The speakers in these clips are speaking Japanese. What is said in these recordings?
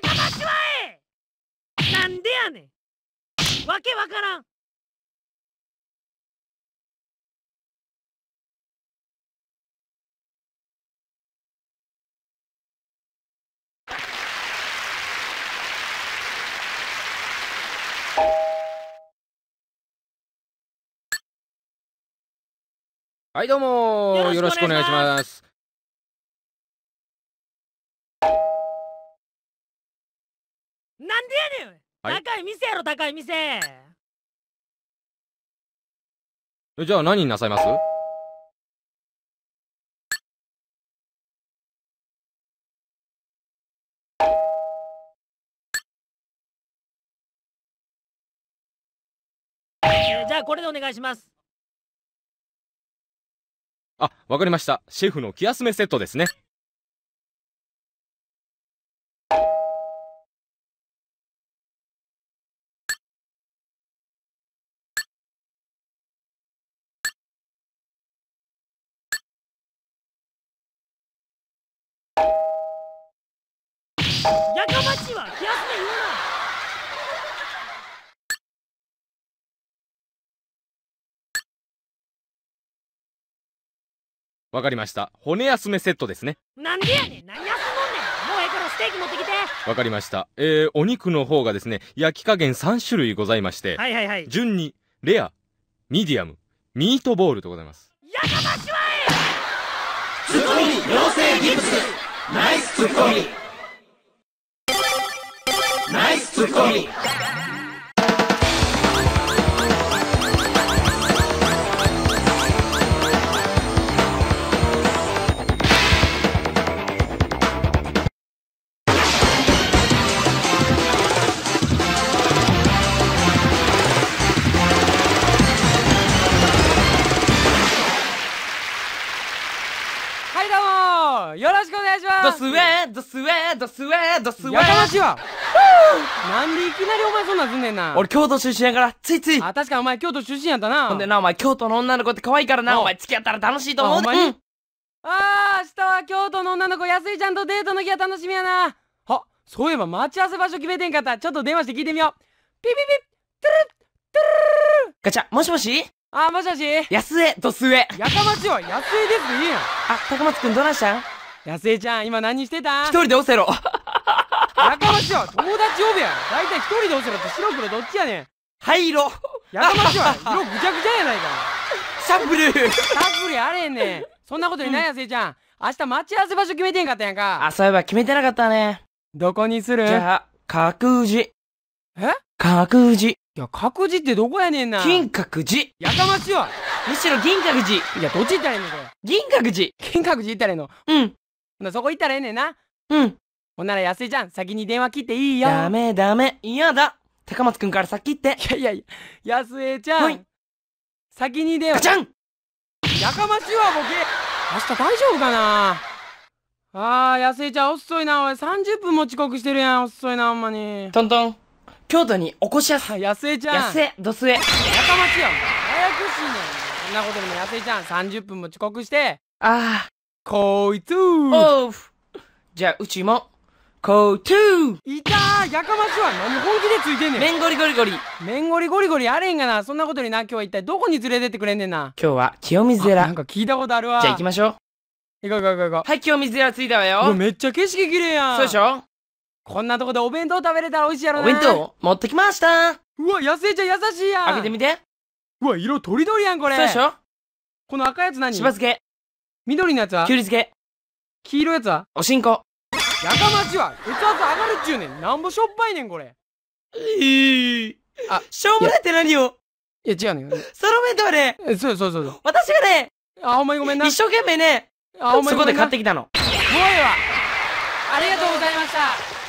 かましわえなんでやねん。わけわからん。はいどうもよろしくよろしくお願いしますなんでやねん、はい。高い店やろ高い店。えじゃあ何になさいます？えーじゃあこれでお願いします。あわかりました。シェフの気休めセットですねやかまちは気休め言うな。わかりました。骨休めセットですね。なんでやねん。何休んどんねん。もうええからステーキ持ってきて。わかりました。えー、お肉の方がですね焼き加減3種類ございまして、はいはいはい。順にレアミディアムミートボールとございます。やかまちはツッコミ養成ギブス。ナイスツッコミナイスツッコミはいどうもよろしくお願いします。ドスウェードスウェードスウェードスウェやかまーしいわなんでいきなりお前そんなんすんねんな。俺京都出身やからついつい。あ確かにお前京都出身やったな。ほんでなお前京都の女の子って可愛いからな。おお前付き合ったら楽しいと思ううん。あー明日は京都の女の子安井ちゃんとデートの日は楽しみやな。あそういえば待ち合わせ場所決めてんかった。ちょっと電話して聞いてみよう。ピピピガチャもしもし？あーもしもし？や安江ドスウェかましいわ安井ですいいやんあ高松くんどないしたん？安井ちゃん今何してた一人でオセロやかましいわ。友達呼べや。大体一人で押せろって白黒どっちやねん。灰色。やかましいわ。色ぐちゃぐちゃやないか。シャンプルー。たっぷりあれへんねん。そんなことにないやせいちゃん。明日待ち合わせ場所決めてんかったやんか。あそういえば決めてなかったね。どこにする？じゃあ角寺え？角寺いや角寺ってどこやねんな。金閣寺。やかましいわ。むしろ銀閣寺。いやどっち行ったらええねんこれ。銀閣寺。金閣寺行ったらええの？うん。そこ行ったらええねんな。うんほんなら安井ちゃん。先に電話切っていいよ。ダメダメ。嫌だ。高松くんから先行って。いやいやいや安井ちゃん、はい。先に電話。ガチャン。やかましいわボケ。明日大丈夫かな？あー安井ちゃん遅いなおい。30分も遅刻してるやん遅いなほんまに。トントン。京都にお越しやす。はい安井ちゃん。安江ドスウェやかましいわ早くしんね。んそんなことでも安井ちゃん30分も遅刻して。あこいつあおうじゃあうちもこうトゥーい。たーやかましいわ何本気でついてんねん。麺ゴリゴリゴリ。麺ゴリゴリゴリ。あれへんがな。そんなことにな。今日は一体どこに連れてってくれんねんな。今日は清水寺。なんか聞いたことあるわ。ゃあ行きましょう。行こう行こう行こうはい清水寺着いたわよ。めっちゃ景色綺麗やん。そうでしょ？こんなとこでお弁当食べれたら美味しいやろなお弁当持ってきました。うわ安井ちゃん優しいやん。開けてみて。うわ色とりどりやんこれ。そうでしょ？この赤いやつ何？しば漬け。緑のやつは？きゅうり漬け。黄色いやつは？おしんこやかましいわ血圧上がるっちゅうねん。なんぼしょっぱいねんこれ。あ。しょうもないって何よいや違うねんその弁当ね。えそうそうそうそう。私がねあほんまにごめんな。一生懸命ねあほんまそこでにごめんな。買ってきたの。もうええわありがとうございました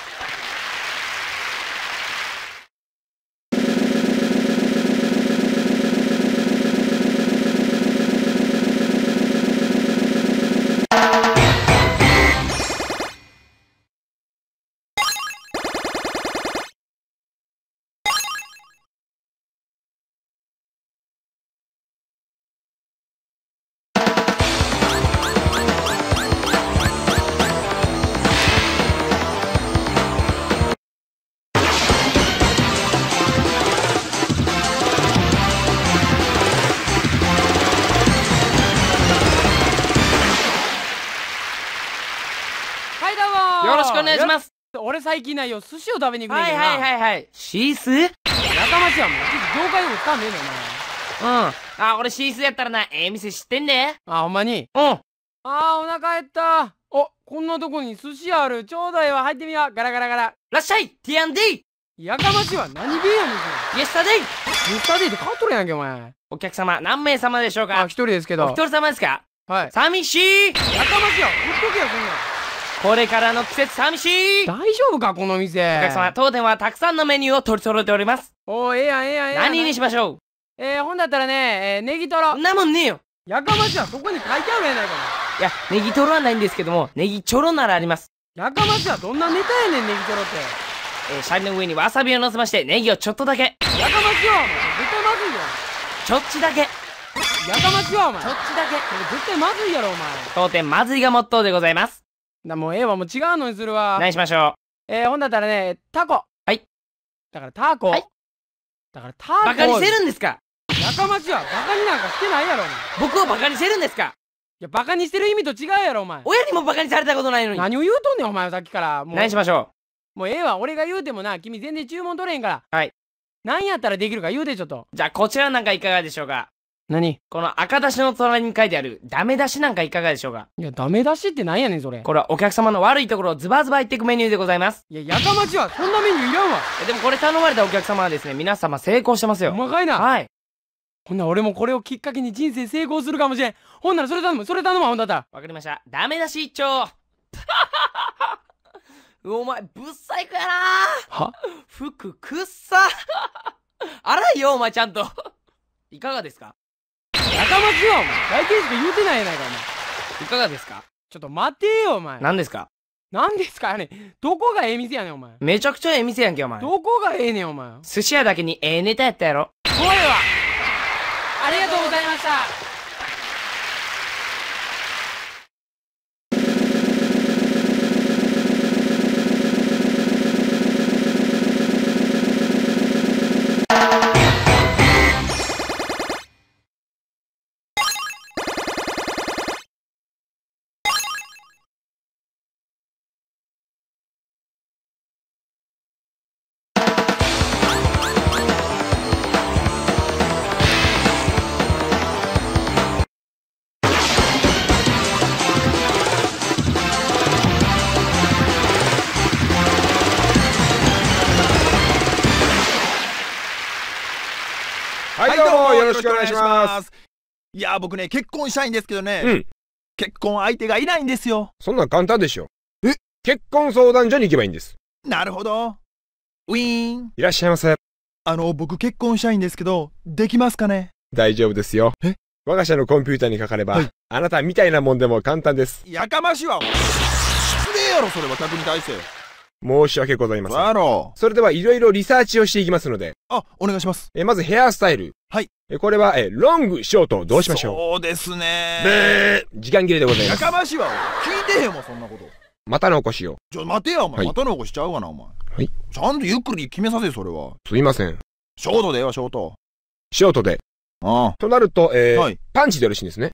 よろしくお願いします。す俺最近ないよ寿司を食べに行くねんはいけどな。はいはいはいシースうんやかましいわもう。業界用語使わねえねんお前。あ俺シースやったらなええ店知ってんね。あほんまに？うん。あーお腹減った。おこんなとこに寿司ある。ちょうだいわ。入ってみよう。ガラガラガラ。らっしゃい T&D やかましいわ何便やねんそイエスタデイれミスターデイって買っとるやんけお前。お客様何名様でしょうあか一人ですけど。お一人様ですか？はい。寂しい。やかましいわ。ほっとけよそんなんこれからの季節寂しい。お大丈夫かこの店？客様当店はたくさんのメニューを取り揃えております。おーええやんええやんええやん。何にしましょえー、ほんだったらね、えー、ネギトロ。んなもんねえよ。やかましいわそこに書いてあるやないかいやネギトロはないんですけどもネギチョロならあります。やかましいわどんなネタやねんネギトロって。えー、シャリの上にわさびを乗せましてネギをちょっとだけ。やかましいわお前絶対まずいよちょっちだけ。やかましいわお前。ちょっちだけ。これ絶対まずいやろお前。当店まずいがモットーでございますなもうええわもう違うのにするわ。何しましょえー、ほんだったらねタコ。はい。だからタコ、はい。だからタコ。うバカにしてるんですか？やかましいわバカになんかしてないやろ僕をバカにしてるんですか？やバカにしてる意味と違うやろお前。親にもバカにされたことないのに。何を言うとんねんお前はさっきから。もう何しましょもうええわ。俺が言うてもな君全然注文取れへんから。はい。何やったらできるか言うてちょっと。うじゃあこちらなんかいかがでしょうか？何？この赤だしの隣に書いてあるダメ出しなんかいかがでしょうか？いやダメ出しってなんやねんそれ。これはお客様の悪いところをズバズバ言っていくメニューでございます。いややかましいわ。そんなメニューいらんわ。えでもこれ頼まれたお客様はですね皆様成功してますよ。細かいな。はい。ほんなら俺もこれをきっかけに人生成功するかもしれん。ほんならそれ頼む。それ頼むわほんだった。らわかりました。ダメ出し一丁。お前ぶっ細工やな。は？服くっさ。荒いよお前ちゃんと。いかがですか？ましいわお前外見しか言うてないやないかお前。いかがですか？ちょっと待てよお前。何ですか？なんですか？ねどこがええ店やねんお前。めちゃくちゃええ店やんけお前。どこがええねんお前。寿司屋だけにええネタやったやろ。怖いはい、どうもよろしくお願いします。す。いや、僕ね、結婚したいんですけどね、うん結婚相手がいないんですよ。そんなん簡単でしょ。え？結婚相談所に行けばいいんです。なるほど。ウィーン。いらっしゃいませ。あの、僕結婚したいんですけど、できますかね？大丈夫ですよ。え？我が社のコンピューターにかかれば、はいあなたみたいなもんでも簡単です。やかましいわ。失礼やろ、それは客に対して。申し訳ございません。ろ。それではいろいろリサーチをしていきますので、あ、お願いします。えまずヘアスタイル。はい。えこれはえロング、ショート、どうしましょそうですうね。べー時間切れでございます。やかましいわ。聞いてへんわ、そんなこと。またのお越しを。ちょ、待てや、お前。はいまたのしちゃうわな、お前。いちゃんとゆっくり決めさせよ、それは。すいません。ショートでええわ、ショート。ショートで。あとなると、えーはいパンチでよろしいんですね。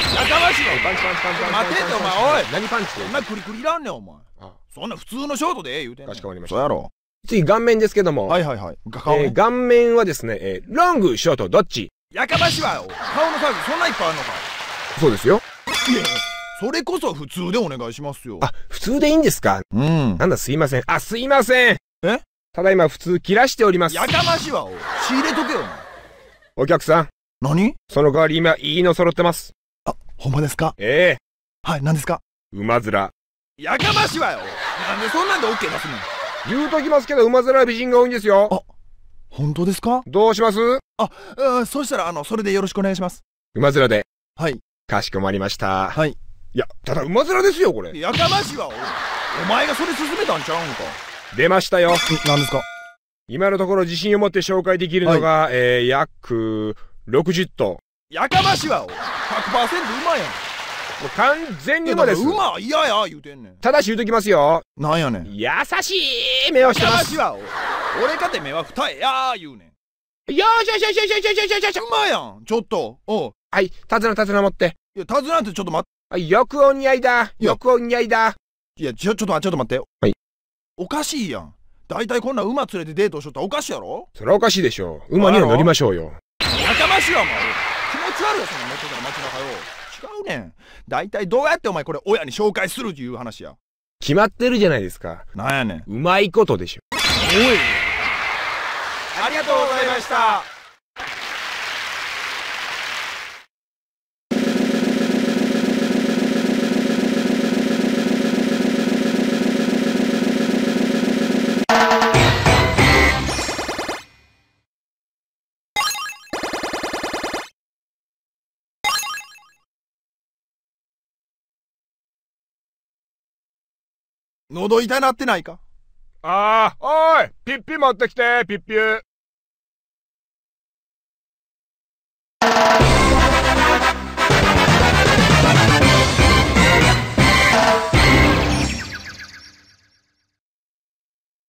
あ。やかましいわ。パンチパンチパンチパンチ待てってお前おい何パンチで？そんなクリクリいらんねん、お前。あそんな普通のショートでええ言うてんねんかしこまりましたそうやろ。次、顔面ですけども、はいはいはい。が顔ね。えー顔面はですね、えーロング、ショート、どっち？やかましいわよ。顔のサイズそんないっぱいあんのかそうですよ。いやいやそれこそ普通でお願いしますよ。あ、普通でいいんですか？うん。なんだ、すいません。あ、すいません。え？ただいま普通切らしております。やかましいわ仕入れとけよ。お客さん、何？その代わり今、いいの揃ってます。あ、ほんまですか？ええはい、何ですか？馬面。やかましいわよ。なんでそんなんで OK 出すの？言うときますけど、馬面は美人が多いんですよ。あ本当ですか？どうします？うん、そしたら、あの、それでよろしくお願いします。馬面で。はい。かしこまりました。はい。いや、ただ馬面ですよ、これ。やかましいわおいお前がそれ進めたんちゃうんか。出ましたよ。何ですか？今のところ自信を持って紹介できるのが、えー、約60頭。やかましいわおい100%馬やん。もう完全に馬です。馬は嫌や言うてんねん。ただし言うときますよ。なんやねん。優しい目をしてます。俺かて目は二重や言うねん。よーしよしよしよしよしよしよしよし馬やんちょっとおうはい、手綱手綱持って。いや手綱ってちょっと待っはい、よくお似合いだ。よくお似合いだ。いやちょちょっと待ってちょっと待ってはいおかしいやん大体こんな馬連れてデートしとったらおかしいやろそれはおかしいでしょう。馬には乗りましょうよ。やかましいわお前気持ち悪いよそんな乗ってたら街中よ違うねん。大体どうやってお前これ親に紹介するっていう話や。決まってるじゃないですか。なんやねん。うまいことでしょ。ありがとうございました喉痛なってないか？ああ、おいピッピ持ってきて、ピッピュ